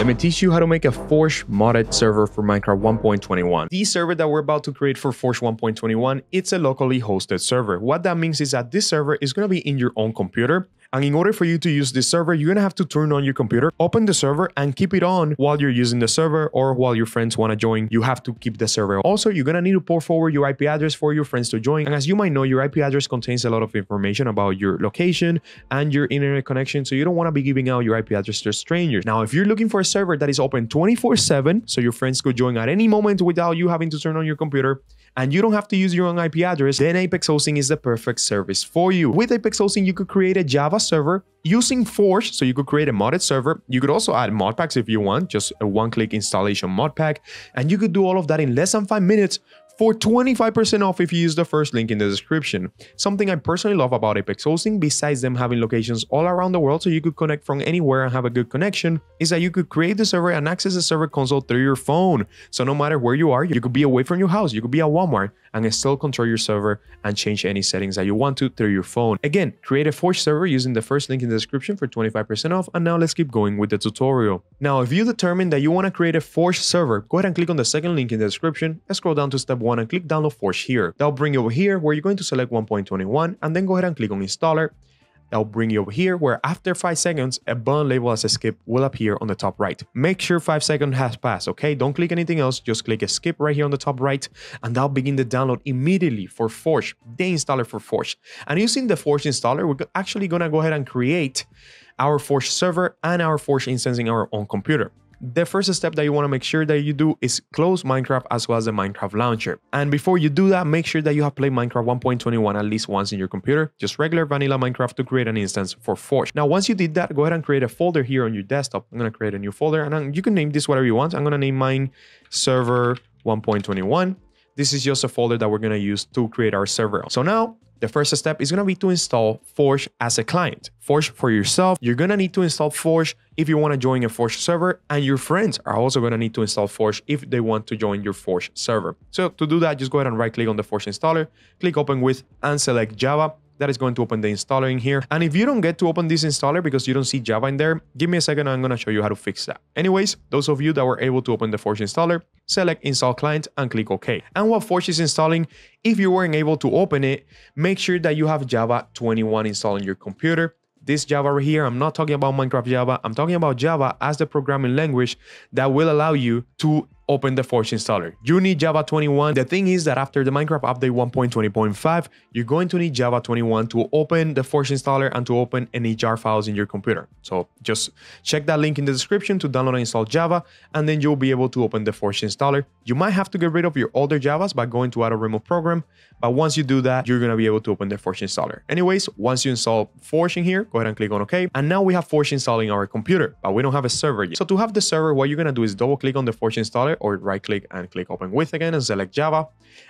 Let me teach you how to make a Forge modded server for Minecraft 1.21. The server that we're about to create for Forge 1.21, it's a locally hosted server. What that means is that this server is going to be in your own computer and in order for you to use this server, you're gonna have to turn on your computer, open the server, and keep it on while you're using the server or while your friends wanna join. You have to keep the server. Also, you're gonna need to port forward your IP address for your friends to join. And as you might know, your IP address contains a lot of information about your location and your internet connection. So you don't wanna be giving out your IP address to strangers. Now, if you're looking for a server that is open 24-7, so your friends could join at any moment without you having to turn on your computer, and you don't have to use your own IP address, then Apex Hosting is the perfect service for you. With Apex Hosting, you could create a Java server using Forge, so you could create a modded server. You could also add modpacks if you want, just a one-click installation modpack, and you could do all of that in less than five minutes for 25% off if you use the first link in the description. Something I personally love about Apex Hosting, besides them having locations all around the world so you could connect from anywhere and have a good connection, is that you could create the server and access the server console through your phone. So no matter where you are, you could be away from your house, you could be at Walmart, and still control your server and change any settings that you want to through your phone. Again, create a Forge server using the first link in the description for 25% off, and now let's keep going with the tutorial. Now, if you determine that you want to create a Forge server, go ahead and click on the second link in the description, scroll down to step 1 and click download Forge here. That'll bring you over here where you're going to select 1.21 and then go ahead and click on installer. That'll bring you over here where after 5 seconds, a button labeled as skip will appear on the top right. Make sure 5 seconds has passed, okay? Don't click anything else, just click a skip right here on the top right and that'll begin the download immediately for Forge, the installer for Forge. And using the Forge installer, we're actually gonna go ahead and create our Forge server and our Forge instance in our own computer the first step that you want to make sure that you do is close Minecraft as well as the Minecraft launcher. And before you do that, make sure that you have played Minecraft 1.21 at least once in your computer, just regular vanilla Minecraft to create an instance for Forge. Now, once you did that, go ahead and create a folder here on your desktop. I'm going to create a new folder and you can name this whatever you want. I'm going to name mine server 1.21. This is just a folder that we're going to use to create our server. So now the first step is going to be to install Forge as a client. Forge for yourself. You're going to need to install Forge if you want to join a Forge server, and your friends are also going to need to install Forge if they want to join your Forge server. So to do that, just go ahead and right click on the Forge installer, click open with, and select Java that is going to open the installer in here. And if you don't get to open this installer because you don't see Java in there, give me a second I'm going to show you how to fix that. Anyways, those of you that were able to open the Forge installer, select install client and click OK. And while Forge is installing, if you weren't able to open it, make sure that you have Java 21 installed on your computer this Java right here, I'm not talking about Minecraft Java, I'm talking about Java as the programming language that will allow you to open the Forge installer. You need Java 21. The thing is that after the Minecraft update 1.20.5, you're going to need Java 21 to open the Forge installer and to open any jar files in your computer. So just check that link in the description to download and install Java, and then you'll be able to open the Forge installer. You might have to get rid of your older Javas by going to auto remove program, but once you do that, you're going to be able to open the Forge installer. Anyways, once you install Forge in here, go ahead and click on OK. And now we have Forge installing our computer, but we don't have a server yet. So to have the server, what you're going to do is double click on the Forge installer or right click and click open with again and select Java.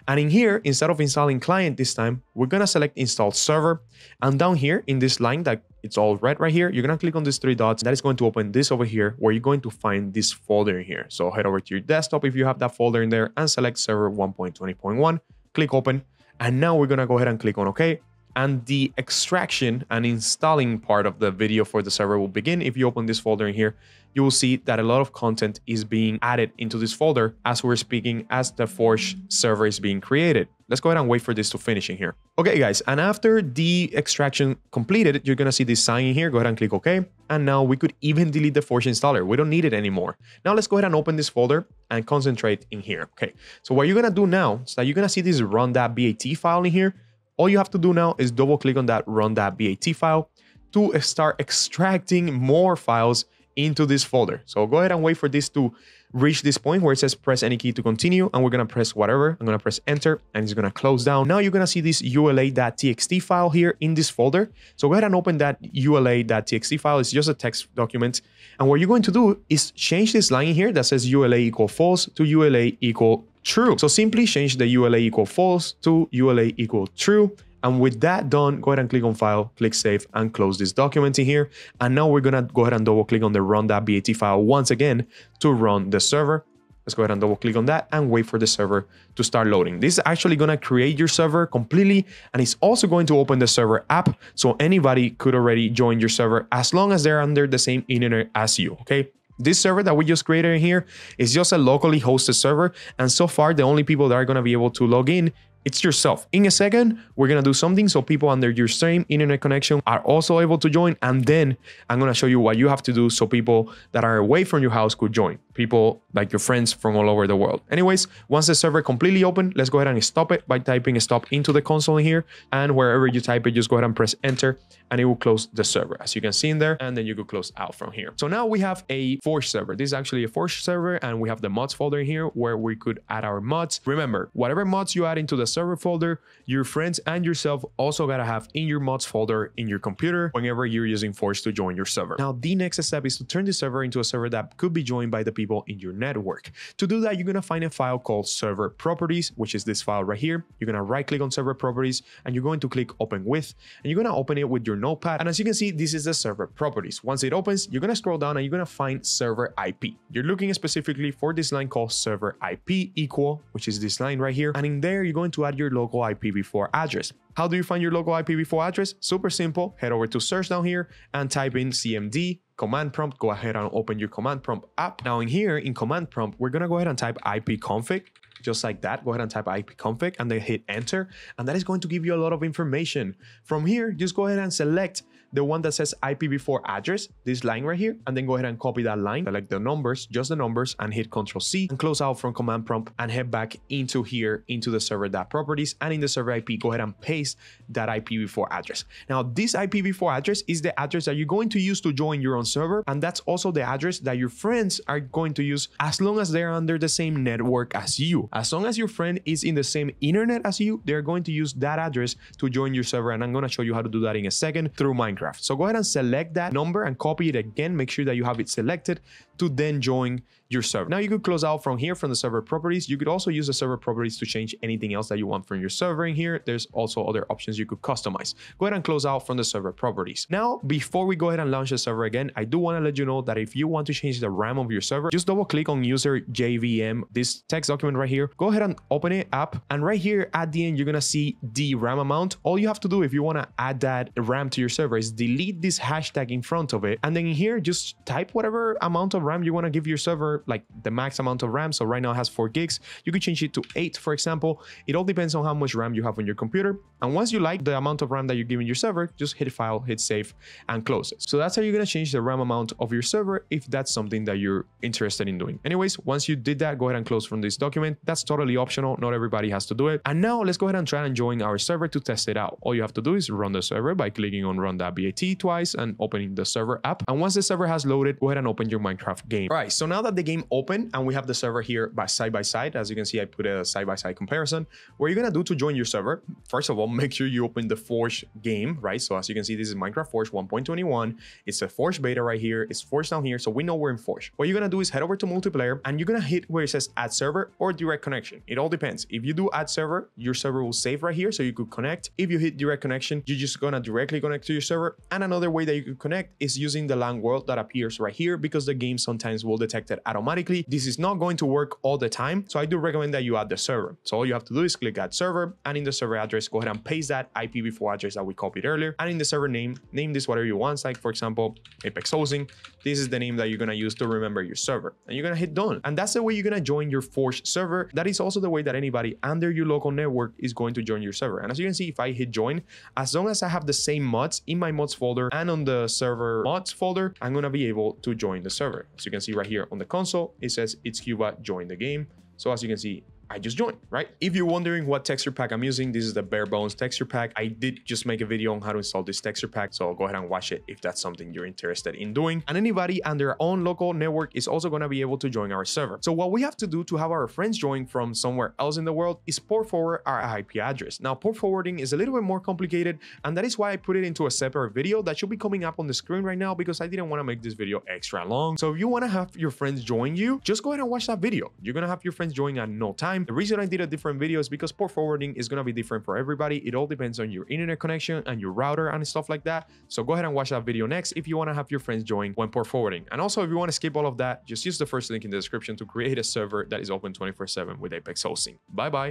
And in here, instead of installing client this time, we're gonna select install server. And down here in this line that it's all red right here, you're gonna click on these three dots. That is going to open this over here where you're going to find this folder in here. So head over to your desktop if you have that folder in there and select server 1.20.1, click open. And now we're gonna go ahead and click on OK and the extraction and installing part of the video for the server will begin. If you open this folder in here, you will see that a lot of content is being added into this folder as we're speaking as the Forge server is being created. Let's go ahead and wait for this to finish in here. Okay, guys, and after the extraction completed, you're gonna see this sign in here. Go ahead and click OK. And now we could even delete the Forge installer. We don't need it anymore. Now let's go ahead and open this folder and concentrate in here. Okay, so what you're gonna do now is that you're gonna see this run.bat file in here. All you have to do now is double click on that run.bat file to start extracting more files into this folder. So go ahead and wait for this to reach this point where it says press any key to continue and we're going to press whatever. I'm going to press enter and it's going to close down. Now you're going to see this eula.txt file here in this folder. So go ahead and open that eula.txt file. It's just a text document. And what you're going to do is change this line here that says eula equal false to eula equal true. So simply change the EULA equal false to EULA equal true. And with that done, go ahead and click on file, click save and close this document in here. And now we're gonna go ahead and double click on the run.bat file once again to run the server. Let's go ahead and double click on that and wait for the server to start loading. This is actually gonna create your server completely and it's also going to open the server app so anybody could already join your server as long as they're under the same internet as you, okay? This server that we just created here is just a locally hosted server. And so far, the only people that are going to be able to log in it's yourself. In a second, we're gonna do something so people under your same internet connection are also able to join. And then I'm gonna show you what you have to do so people that are away from your house could join. People like your friends from all over the world. Anyways, once the server completely open, let's go ahead and stop it by typing stop into the console here. And wherever you type it, just go ahead and press enter and it will close the server as you can see in there. And then you could close out from here. So now we have a Forge server. This is actually a Forge server and we have the mods folder here where we could add our mods. Remember, whatever mods you add into the server folder, your friends and yourself also gotta have in your mods folder in your computer whenever you're using Forge to join your server. Now, the next step is to turn the server into a server that could be joined by the people in your network. To do that, you're gonna find a file called server properties, which is this file right here. You're gonna right click on server properties and you're going to click open with, and you're gonna open it with your notepad. And as you can see, this is the server properties. Once it opens, you're gonna scroll down and you're gonna find server IP. You're looking specifically for this line called server IP equal, which is this line right here. And in there, you're going to add your local IPv4 address. How do you find your local IPv4 address? Super simple. Head over to search down here and type in CMD command prompt. Go ahead and open your command prompt app. Now in here in command prompt, we're gonna go ahead and type ipconfig just like that. Go ahead and type ipconfig and then hit enter. And that is going to give you a lot of information. From here, just go ahead and select the one that says IPv4 address, this line right here, and then go ahead and copy that line, select the numbers, just the numbers, and hit Control C and close out from command prompt and head back into here into the server that properties and in the server IP, go ahead and paste that IPv4 address. Now, this IPv4 address is the address that you're going to use to join your own server, and that's also the address that your friends are going to use as long as they're under the same network as you. As long as your friend is in the same internet as you, they're going to use that address to join your server, and I'm going to show you how to do that in a second through Minecraft. So go ahead and select that number and copy it again. Make sure that you have it selected to then join your server. Now you could close out from here from the server properties. You could also use the server properties to change anything else that you want from your server in here. There's also other options you could customize. Go ahead and close out from the server properties. Now, before we go ahead and launch the server again, I do want to let you know that if you want to change the RAM of your server, just double click on user JVM, this text document right here. Go ahead and open it up. And right here at the end, you're going to see the RAM amount. All you have to do if you want to add that RAM to your server is delete this hashtag in front of it. And then here, just type whatever amount of RAM you want to give your server like the max amount of RAM. So right now it has 4 gigs. You could change it to 8, for example. It all depends on how much RAM you have on your computer. And once you like the amount of RAM that you're giving your server, just hit file, hit save, and close it. So that's how you're going to change the RAM amount of your server if that's something that you're interested in doing. Anyways, once you did that, go ahead and close from this document. That's totally optional. Not everybody has to do it. And now let's go ahead and try and join our server to test it out. All you have to do is run the server by clicking on run.bat twice and opening the server app. And once the server has loaded, go ahead and open your Minecraft game. All right, so now that the game open and we have the server here by side by side. As you can see, I put a side by side comparison. What you're gonna do to join your server, first of all, make sure you open the Forge game, right? So as you can see, this is Minecraft Forge 1.21. It's a Forge beta right here. It's Forge down here, so we know we're in Forge. What you're gonna do is head over to multiplayer and you're gonna hit where it says add server or direct connection. It all depends. If you do add server, your server will save right here, so you could connect. If you hit direct connection, you're just gonna directly connect to your server. And another way that you could connect is using the LAN world that appears right here because the game sometimes will detect it automatically. This is not going to work all the time. So I do recommend that you add the server. So all you have to do is click add server and in the server address, go ahead and paste that IPv4 address that we copied earlier. And in the server name, name this whatever you want. Like for example, Apex Hosting. This is the name that you're going to use to remember your server and you're going to hit done. And that's the way you're going to join your Forge server. That is also the way that anybody under your local network is going to join your server. And as you can see, if I hit join, as long as I have the same mods in my mods folder and on the server mods folder, I'm going to be able to join the server. As you can see right here on the console, it says ItzCuba, join the game. So as you can see, I just joined, right? If you're wondering what texture pack I'm using, this is the bare bones texture pack. I did just make a video on how to install this texture pack, so go ahead and watch it if that's something you're interested in doing. And anybody on their own local network is also going to be able to join our server. So what we have to do to have our friends join from somewhere else in the world is port forward our IP address. Now, port forwarding is a little bit more complicated, and that is why I put it into a separate video that should be coming up on the screen right now because I didn't want to make this video extra long. So if you want to have your friends join you, just go ahead and watch that video. You're to have your friends join at no time. The reason I did a different video is because port forwarding is going to be different for everybody. It all depends on your internet connection and your router and stuff like that. So go ahead and watch that video next if you want to have your friends join when port forwarding. And also, if you want to skip all of that, just use the first link in the description to create a server that is open 24 7 with Apex hosting. Bye bye.